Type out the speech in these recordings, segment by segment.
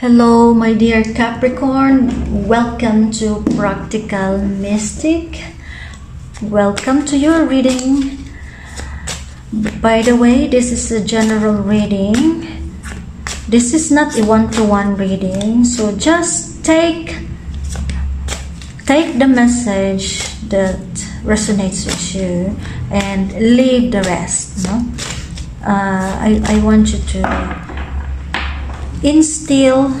Hello, my dear Capricorn. Welcome to Practical Mystic. Welcome to your reading. By the way, this is a general reading. This is not a one-to-one reading, so just take take the message that resonates with you and leave the rest. No, uh, I I want you to instill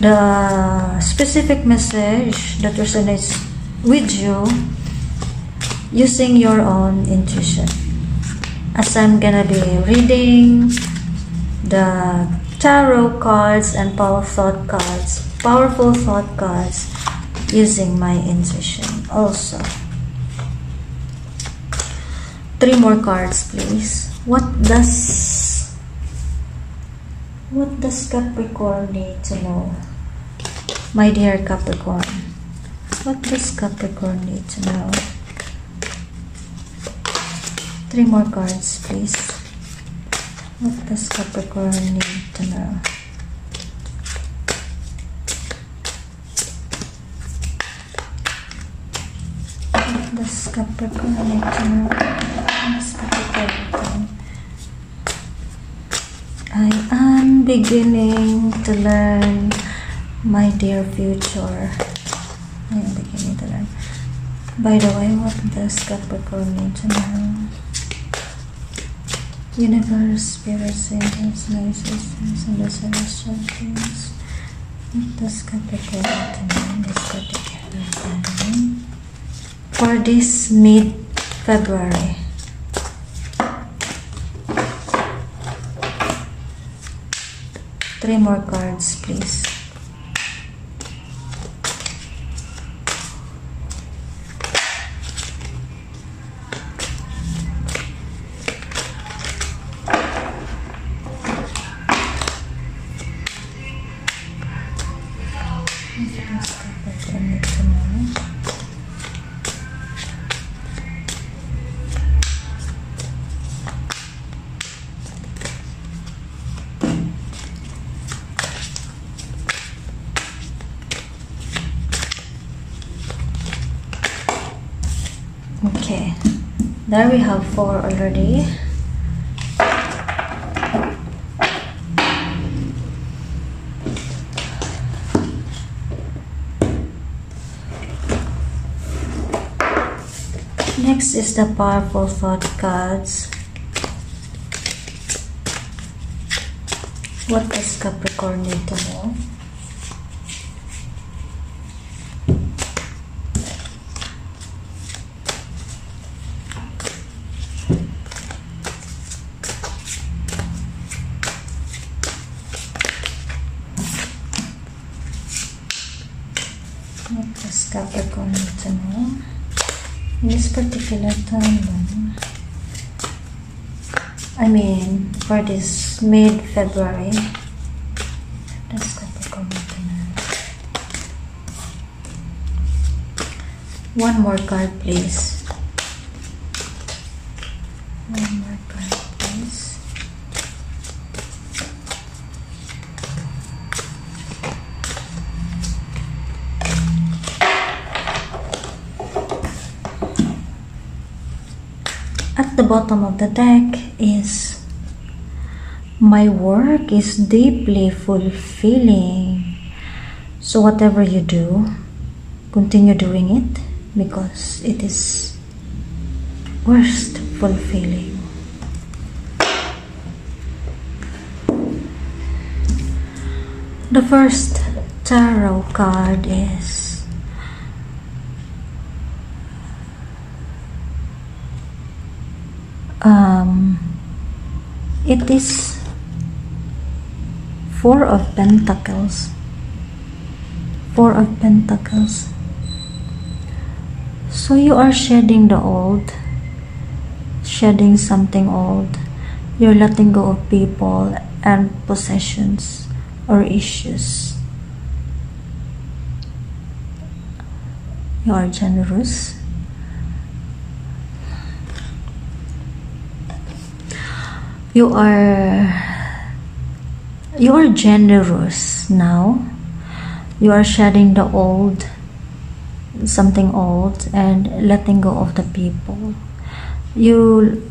the specific message that resonates with you using your own intuition. As I'm gonna be reading the tarot cards and power thought cards, powerful thought cards using my intuition also. Three more cards, please. What does what does Capricorn need to know? My dear Capricorn, what does Capricorn need to know? Three more cards, please. What does Capricorn need to know? What does Capricorn need to know? I am beginning to learn my dear future. I am beginning to learn. By the way, what does Capricorn need to know? Universe, spirits, angels, my sisters, and the celestial beings. What does Capricorn need to know this particular time? For this mid-February. Three more cards, please. Okay, there we have four already. Next is the powerful thought cards. What does Capricorn need to know? Know? In this particular timeline, I mean, for this mid-February? One more card, please. One more card, please. At the bottom of the deck is my work is deeply fulfilling. So whatever you do, continue doing it because it is worst fulfilling. The first tarot card is it is four of pentacles. Four of pentacles. So you are shedding the old shedding something old. You're letting go of people and possessions or issues. You are generous you are you are generous now. You are shedding the old something old and letting go of the people. You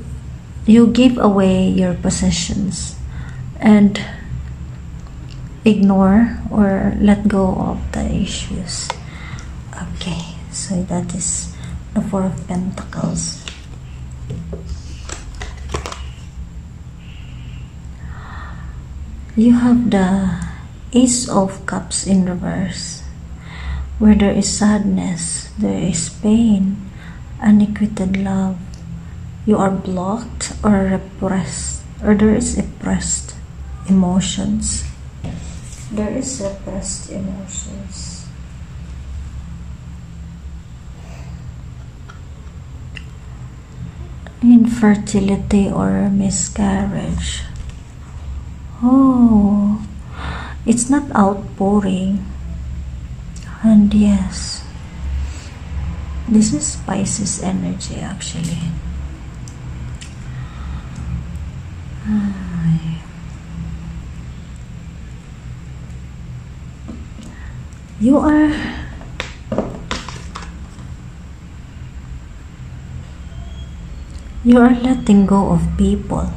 you give away your possessions and ignore or let go of the issues. Okay so that is the four of pentacles you have the ace of cups in reverse where there is sadness there is pain unrequited love. You are blocked or repressed or there is repressed emotions. There is repressed emotions. Infertility or miscarriage oh it's not outpouring. And yes this is Pisces energy actually. You are you are letting go of people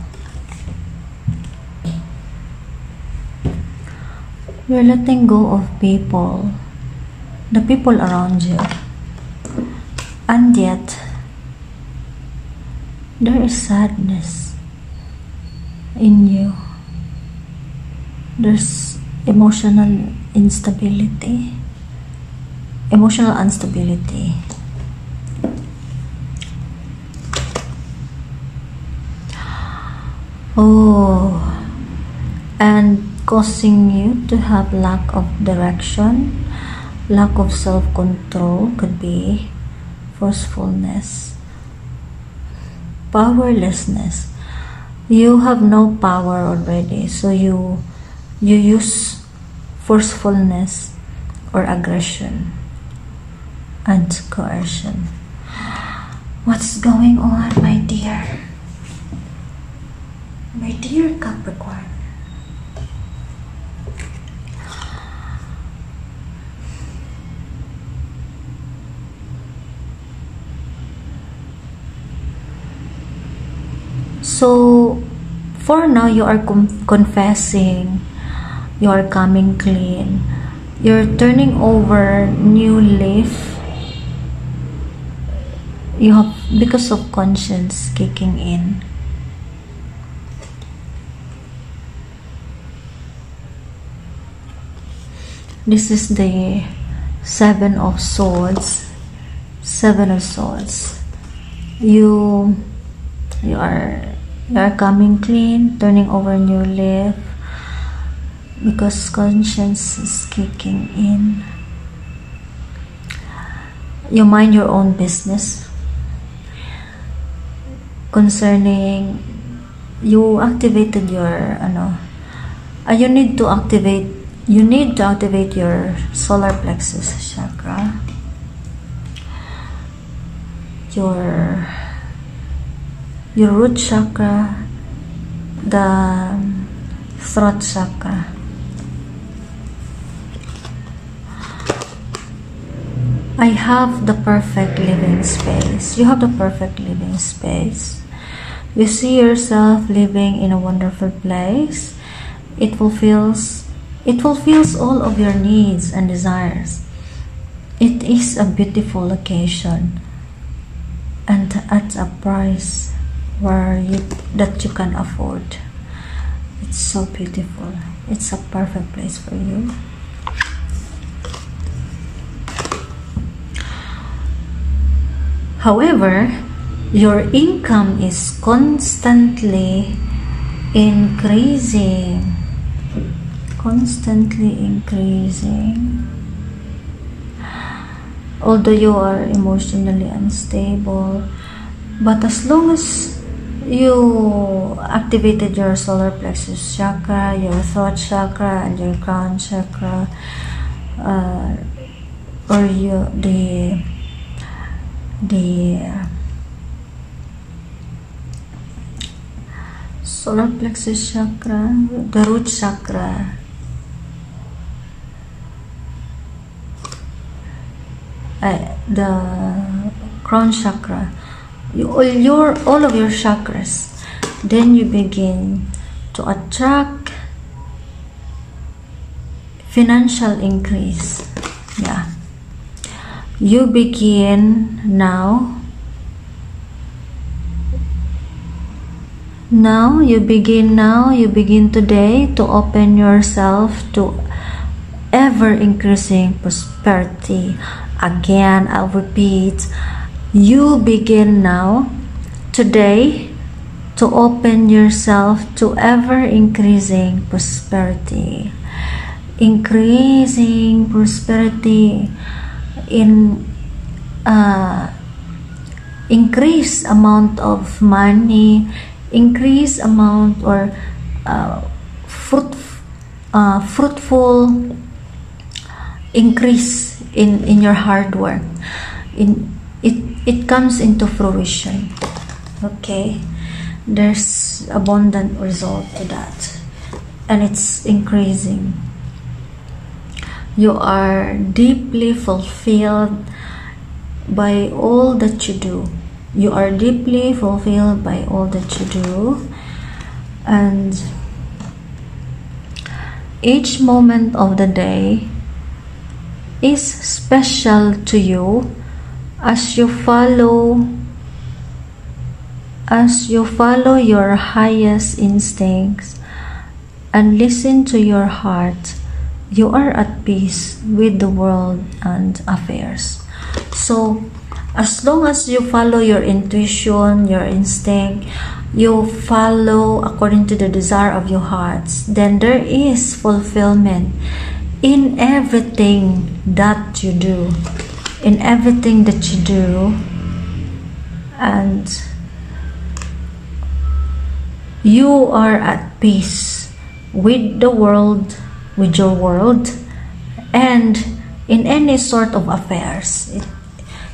you're letting go of people. The people around you. And yet there is sadness in you. There's emotional instability. Emotional instability. Oh and causing you to have lack of direction lack of self-control could be forcefulness powerlessness. You have no power already so you you use forcefulness or aggression and coercion. What's going on my dear? My dear capricorn so for now you are confessing. You are coming clean. You're turning over new leaf. You have because of conscience kicking in. This is the seven of swords. Seven of swords. You you are you are coming clean, turning over new leaf because conscience is kicking in. You mind your own business concerning you activated your ano uh, you need to activate you need to activate your solar plexus chakra your your root chakra, the um, throat chakra. I have the perfect living space. You have the perfect living space. You see yourself living in a wonderful place. It fulfills it fulfills all of your needs and desires. It is a beautiful location and at a price where you that you can afford. It's so beautiful. It's a perfect place for you. However your income is constantly increasing. Constantly increasing. Although you are emotionally unstable but as long as you activated your solar plexus chakra, your throat chakra, and your crown chakra, uh, or you the the solar plexus chakra, the root chakra. Uh, the crown chakra, all your all of your chakras. Then you begin to attract financial increase. Yeah. You begin now Now you begin now, you begin today to open yourself to ever increasing prosperity. Again, I'll repeat, you begin now, today, to open yourself to ever increasing prosperity. Increasing prosperity in uh, increased amount of money increase amount or uh, fruit, uh, fruitful increase in, in your hard work. In, it, comes into fruition. Okay? There's abundant result to that. And it's increasing. You are deeply fulfilled by all that you do you are deeply fulfilled by all that you do and each moment of the day is special to you as you follow as you follow your highest instincts and listen to your heart you are at peace with the world and affairs so as long as you follow your intuition, your instinct, you follow according to the desire of your hearts, then there is fulfillment in everything that you do. In everything that you do. And you are at peace with the world, with your world, and in any sort of affairs. It,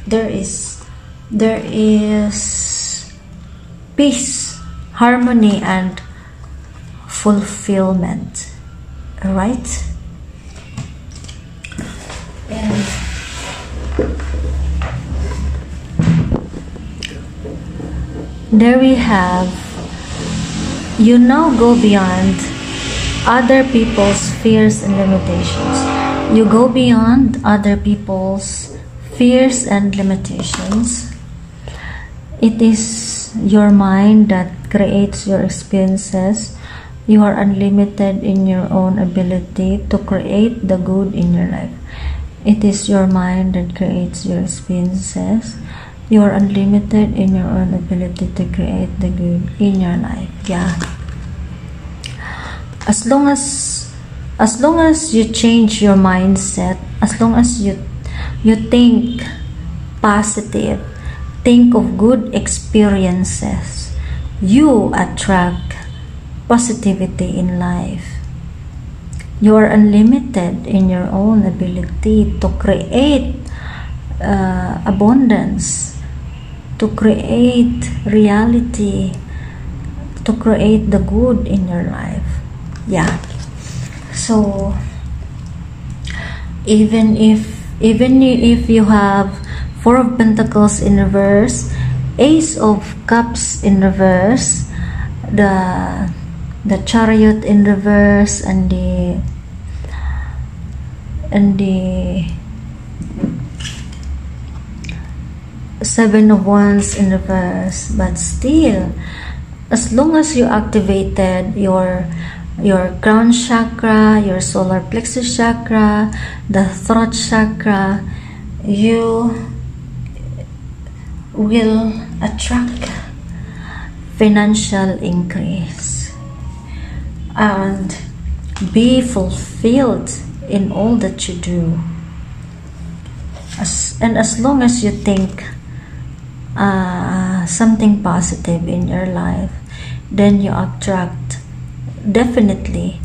there is there is peace harmony and fulfillment right and there we have you now go beyond other people's fears and limitations you go beyond other people's fears and limitations. It is your mind that creates your experiences. You are unlimited in your own ability to create the good in your life. It is your mind that creates your experiences. You are unlimited in your own ability to create the good in your life. Yeah. As long as as long as you change your mindset, as long as you you think positive, think of good experiences, you attract positivity in life. You are unlimited in your own ability to create uh, abundance, to create reality, to create the good in your life. Yeah. So, even if even if you have four of pentacles in reverse ace of cups in reverse the the chariot in reverse and the and the seven of wands in reverse. But still as long as you activated your your crown chakra, your solar plexus chakra, the throat chakra, you will attract financial increase and be fulfilled in all that you do. As, and as long as you think uh, something positive in your life, then you attract definitely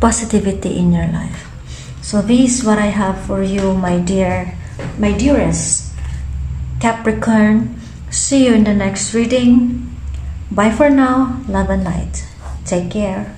positivity in your life. So this is what I have for you, my dear, my dearest Capricorn. See you in the next reading. Bye for now. Love and light. Take care.